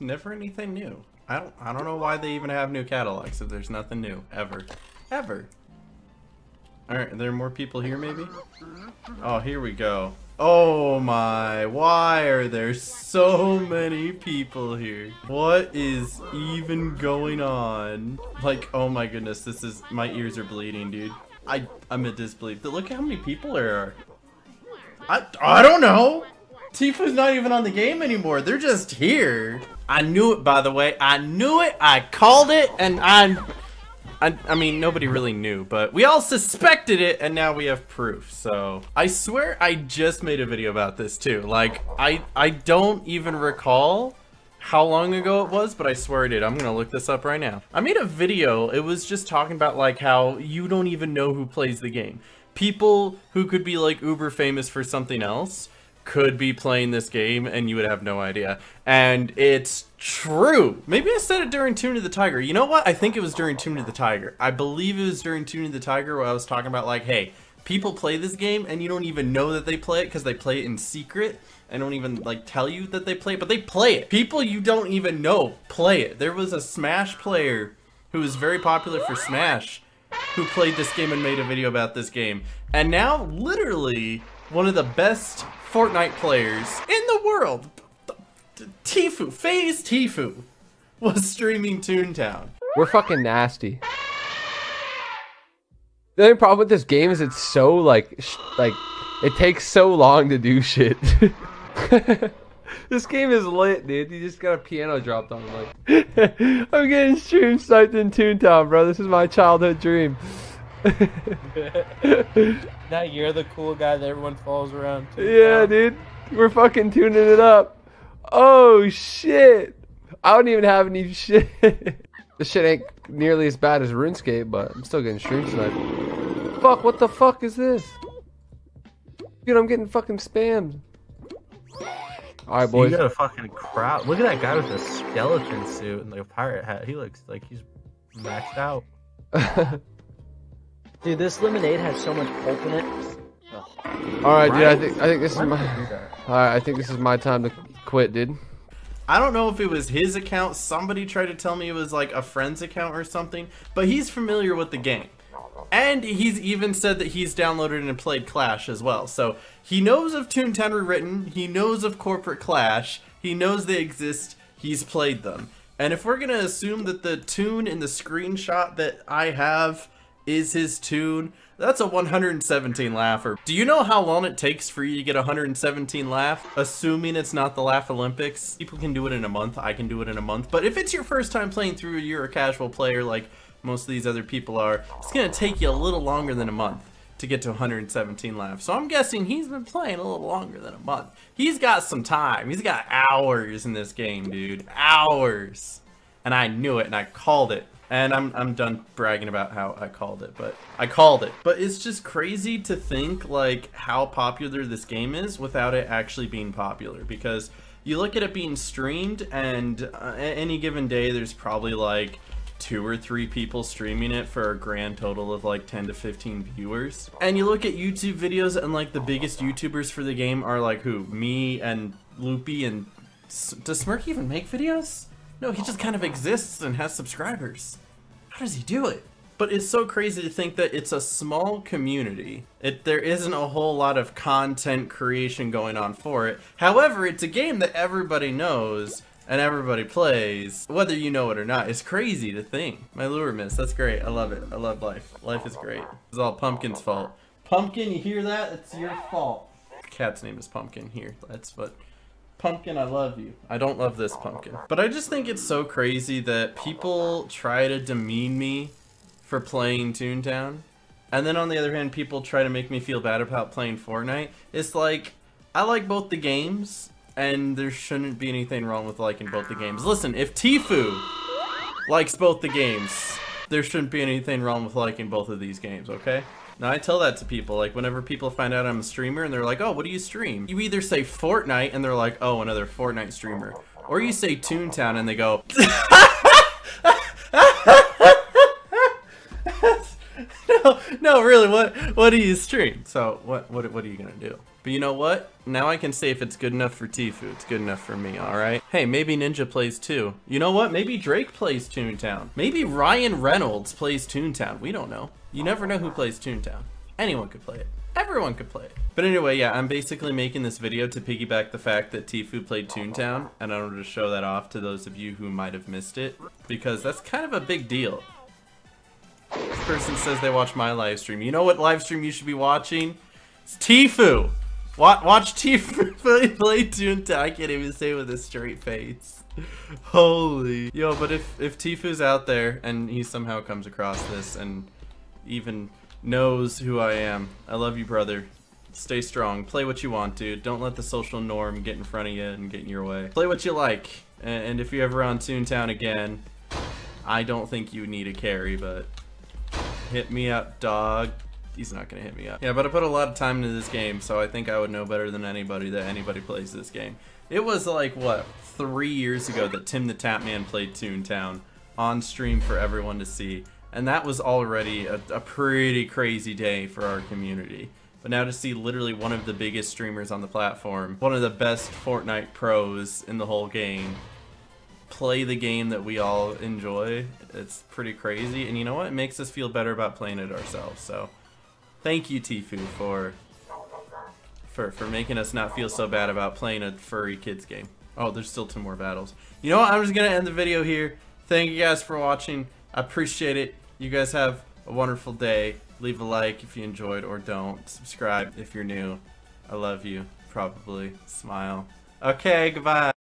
Never anything new. I don't I don't know why they even have new catalogs if there's nothing new ever. Ever. Alright, are there more people here maybe? Oh, here we go. Oh my, why are there so many people here? What is even going on? Like, oh my goodness, this is, my ears are bleeding, dude. I, I'm in disbelief. Look at how many people there are. I, I don't know. Tfue's not even on the game anymore. They're just here. I knew it, by the way. I knew it. I called it, and I, I, I mean, nobody really knew, but we all suspected it, and now we have proof. So I swear I just made a video about this too. Like, I, I don't even recall how long ago it was, but I swear I did. I'm gonna look this up right now. I made a video. It was just talking about like how you don't even know who plays the game. People who could be like uber famous for something else could be playing this game and you would have no idea. And it's true. Maybe I said it during Tune of the Tiger. You know what? I think it was during Tune of the Tiger. I believe it was during Tune of the Tiger where I was talking about like, hey, people play this game and you don't even know that they play it because they play it in secret and don't even like tell you that they play it, but they play it. People you don't even know play it. There was a Smash player who was very popular for Smash who played this game and made a video about this game. And now, literally, one of the best Fortnite players in the world, Tfue, FaZe Tfue, was streaming Toontown. We're fucking nasty. The only problem with this game is it's so like, like, it takes so long to do shit. this game is lit, dude. You just got a piano dropped on like, I'm getting stream sniped in Toontown, bro. This is my childhood dream. now you're the cool guy that everyone follows around. Yeah, dude. We're fucking tuning it up. Oh shit. I don't even have any shit. this shit ain't nearly as bad as RuneScape, but I'm still getting stream sniped. Fuck, what the fuck is this? Dude, I'm getting fucking spammed. Alright, boys. You got a fucking crowd. Look at that guy with the skeleton suit and the pirate hat. He looks like he's maxed out. Dude, this lemonade has so much pulp in it. All right, dude. I think I think this is my. All right, I think this is my time to quit, dude. I don't know if it was his account. Somebody tried to tell me it was like a friend's account or something, but he's familiar with the game. And he's even said that he's downloaded and played Clash as well. So he knows of Toontown Rewritten, he knows of Corporate Clash, he knows they exist, he's played them. And if we're going to assume that the tune in the screenshot that I have is his tune, that's a 117 laugher. Do you know how long it takes for you to get 117 laugh? Assuming it's not the Laugh Olympics. People can do it in a month, I can do it in a month. But if it's your first time playing through, you're a casual player like most of these other people are, it's gonna take you a little longer than a month to get to 117 laughs. So I'm guessing he's been playing a little longer than a month. He's got some time. He's got hours in this game, dude. Hours. And I knew it and I called it. And I'm, I'm done bragging about how I called it, but I called it. But it's just crazy to think like how popular this game is without it actually being popular because you look at it being streamed and uh, any given day there's probably like two or three people streaming it for a grand total of like 10 to 15 viewers. And you look at YouTube videos and like the biggest YouTubers for the game are like who? Me and Loopy and... Does Smirk even make videos? No, he just kind of exists and has subscribers. How does he do it? But it's so crazy to think that it's a small community. It there isn't a whole lot of content creation going on for it. However, it's a game that everybody knows and everybody plays, whether you know it or not. It's crazy to think. My lure miss, that's great. I love it. I love life. Life is great. It's all Pumpkin's fault. Pumpkin, you hear that? It's your fault. Cat's name is Pumpkin here. That's what Pumpkin, I love you. I don't love this pumpkin. But I just think it's so crazy that people try to demean me for playing Toontown. And then on the other hand, people try to make me feel bad about playing Fortnite. It's like, I like both the games, and there shouldn't be anything wrong with liking both the games. Listen, if Tfue likes both the games, there shouldn't be anything wrong with liking both of these games, okay? Now I tell that to people, like whenever people find out I'm a streamer and they're like, oh, what do you stream? You either say Fortnite and they're like, oh, another Fortnite streamer. Or you say Toontown and they go, no, no, really, what, what do you stream? So what, what, what are you gonna do? But you know what? Now I can say if it's good enough for Tfue, it's good enough for me, alright? Hey, maybe Ninja plays too. You know what? Maybe Drake plays Toontown. Maybe Ryan Reynolds plays Toontown. We don't know. You never know who plays Toontown. Anyone could play it. Everyone could play it. But anyway, yeah, I'm basically making this video to piggyback the fact that Tfue played Toontown, and I wanted to show that off to those of you who might have missed it, because that's kind of a big deal. This person says they watch my live stream. You know what live stream you should be watching? It's Tfue! Watch, watch play, play Toontown. I can't even say it with a straight face. Holy. Yo, but if, if Tfue's out there and he somehow comes across this and even knows who I am, I love you, brother. Stay strong. Play what you want, dude. Don't let the social norm get in front of you and get in your way. Play what you like. And, and if you're ever on Toontown again, I don't think you need a carry, but hit me up, dog. He's not gonna hit me up. Yeah, but I put a lot of time into this game, so I think I would know better than anybody that anybody plays this game. It was like, what, three years ago that Tim the Tatman played Toontown on stream for everyone to see. And that was already a, a pretty crazy day for our community. But now to see literally one of the biggest streamers on the platform, one of the best Fortnite pros in the whole game, play the game that we all enjoy, it's pretty crazy. And you know what? It makes us feel better about playing it ourselves. So thank you, Tfue, for for for making us not feel so bad about playing a furry kids game. Oh, there's still two more battles. You know what? I'm just gonna end the video here. Thank you guys for watching. I appreciate it. You guys have a wonderful day. Leave a like if you enjoyed or don't. Subscribe if you're new. I love you. Probably. Smile. Okay, goodbye.